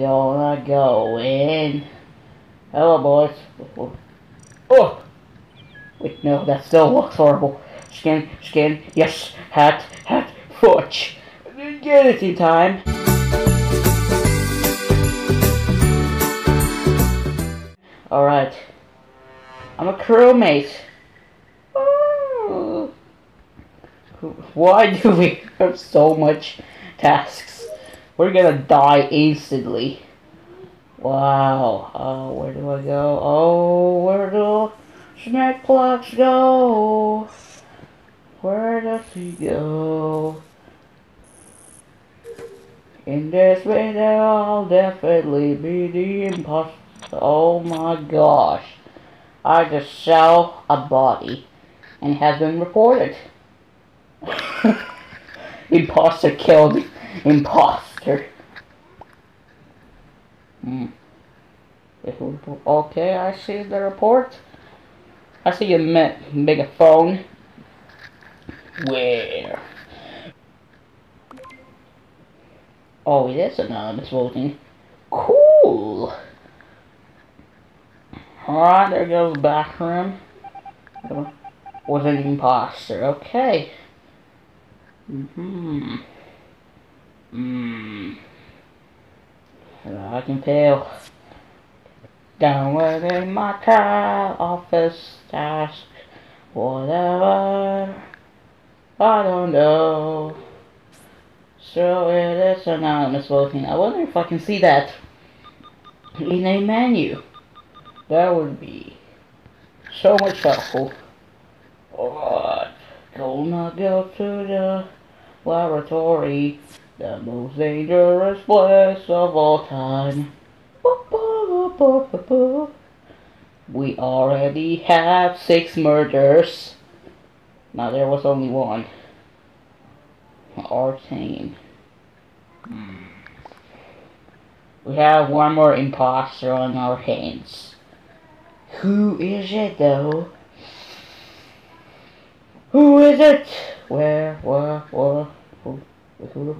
gonna go in. Hello, boys. Oh! Wait, no, that still looks horrible. Skin, skin, yes, hat, hat, foot. Didn't get it in time. Alright. I'm a crewmate. Ooh. Why do we have so much tasks? We're gonna die instantly. Wow. Oh, where do I go? Oh, where do snack blocks go? Where does he go? In this video, I'll definitely be the imposter. Oh my gosh. I just saw a body and has been reported. imposter killed imposter. Hmm. Okay, I see the report. I see you a megaphone. Where? Oh, it is anonymous voting. Cool. Alright, there goes the bathroom. Was an imposter. Okay. Mm-hmm. Hmm. Hmm. I can tell. Down within my trial office task. Whatever. I don't know. So it is anonymous voting. I wonder if I can see that in a menu. That would be so much helpful. Alright, gonna go to the laboratory, the most dangerous place of all time. We already have six murders. Now there was only one. Our team. Hmm. We have one more imposter on our hands. Who is it though? Who is it? Where, where, where, who, who the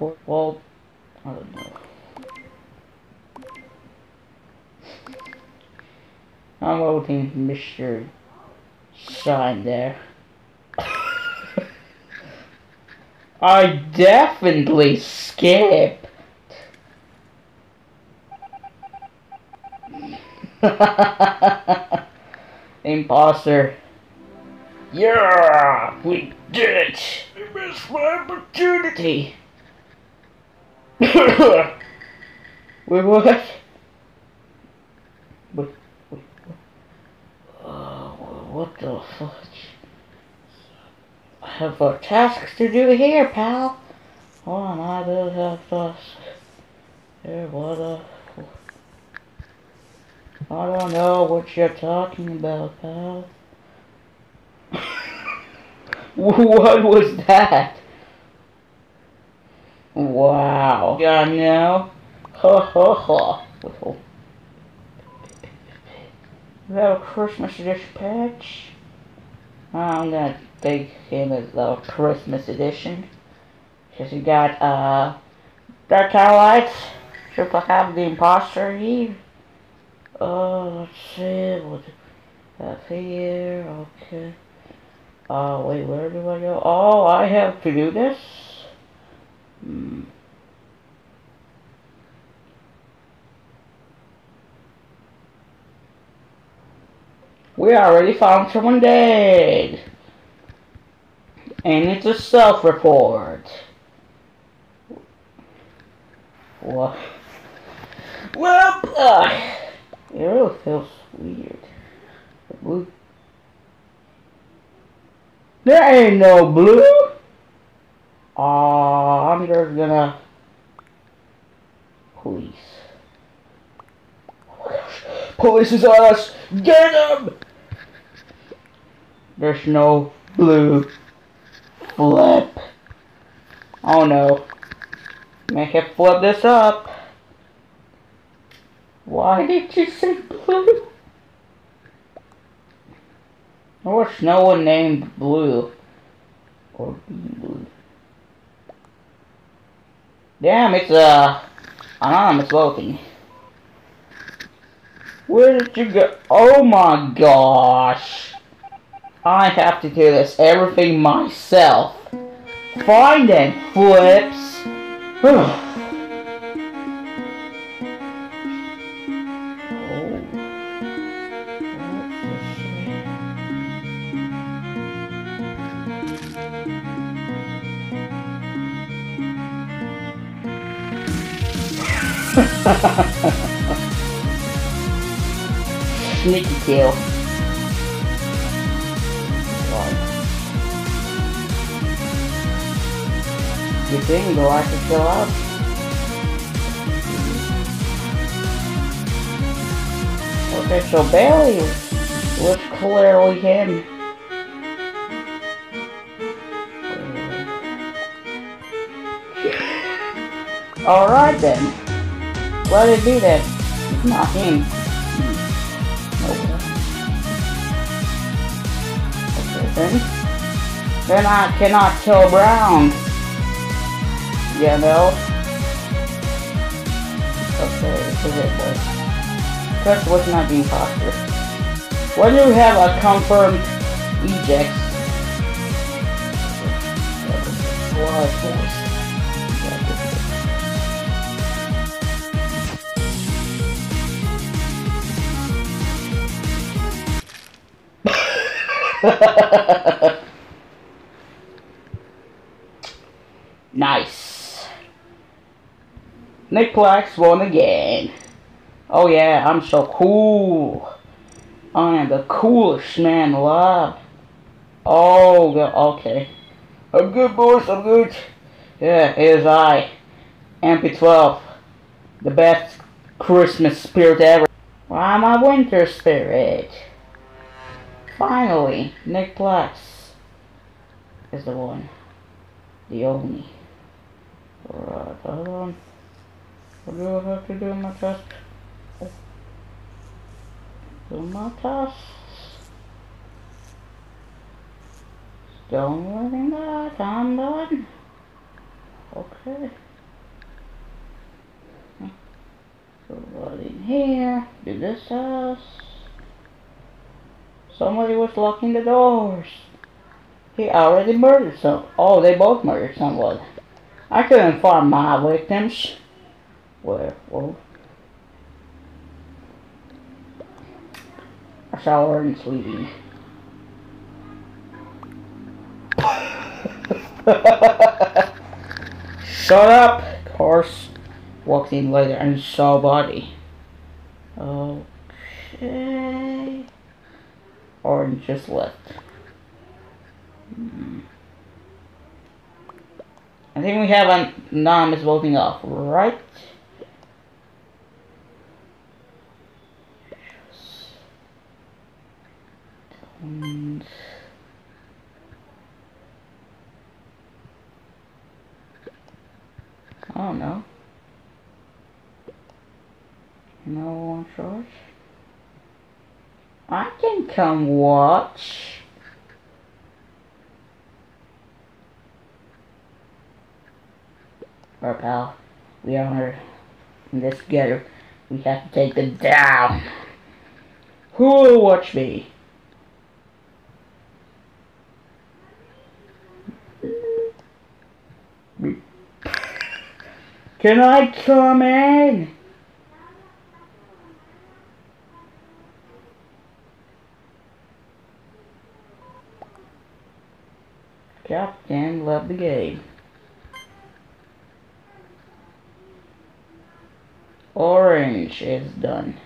I don't know. I'm voting Mr. Sign there. I definitely skipped. Imposter. Yeah, we did it. We missed my opportunity. Wait, what? Wait, wait. Uh, what the fuck? I have uh, tasks to do here, pal. Hold on, I do have tasks. Here, what the... I don't know what you're talking about, pal. what was that? Wow. Yeah, no. Ha ha ha. We have a Christmas edition patch. I'm gonna take him as the Christmas edition. Because you got, uh, Dark Lights. Triple have the imposter here. Oh, let's see, what that here, okay. Uh, wait, where do I go? Oh, I have to do this? We already found someone dead. And it's a self-report. What? Well, uh, it really feels weird. There ain't no blue. I'm gonna. Police. Oh. Police is on us. Get them! There's no blue. Flip. Oh no. Make it flip this up. Why did you say blue? I wish no one named blue. Or blue. Damn, it's uh, anonymous Loki. Where did you go? Oh my gosh. I have to do this everything myself. Finding flips. Sneaky kill. You think the light is still out? Okay, so Bailey was clearly him. Alright then. Let it be that. Not him. Oh, okay then. Then I cannot kill Brown. You know? Okay, this is it boys. Press was not the imposter. When you have a confirmed eject, Wild force. nice. Nick Plactz won again. Oh yeah, I'm so cool. I am the coolest man alive. Oh, okay. I'm good, boys. I'm good. Yeah, it is I, MP12, the best Christmas spirit ever. I'm a winter spirit. Finally, Nick Plactz is the one, the only. Alright, hold on. What do I have to do in my test? Do my test. Don't worry that, I'm done. Okay. Go what in here? Do this test. Somebody was locking the doors. He already murdered some. Oh, they both murdered someone. I couldn't find my victims. Where? Well, I saw orange leaving. Shut up! Horse walked in later and saw body. Okay. Orange just left. I think we have a Nam is voting off, right? I don't know. No one short. I can come watch. Our pal, we are in this together. We have to take them down. Who will watch me? Can I come in? Captain love the game. Orange is done.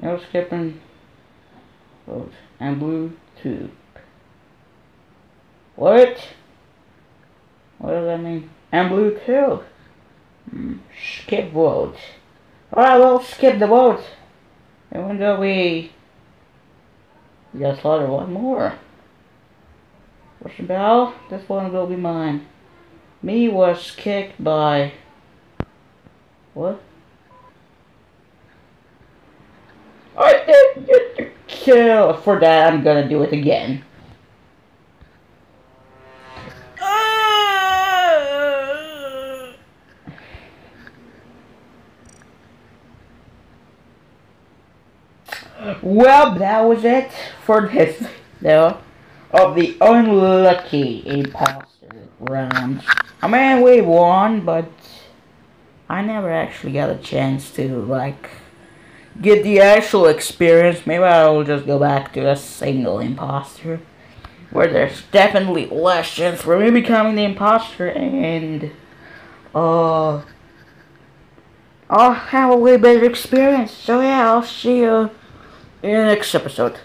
No skipping vote. And blue two. What? What does that mean? And blue too. Hmm. Skip vote. Alright, we'll skip the vote. Even though we just slaughtered one more. The bell. This one will be mine. Me was kicked by... What? I did get the kill. For that, I'm gonna do it again. well, that was it for this video of the unlucky imposter round. I mean, we won, but I never actually got a chance to, like, get the actual experience. Maybe I will just go back to a single imposter. Where there's definitely less chance for me becoming the imposter and, uh, I'll have a way better experience. So yeah, I'll see you in the next episode.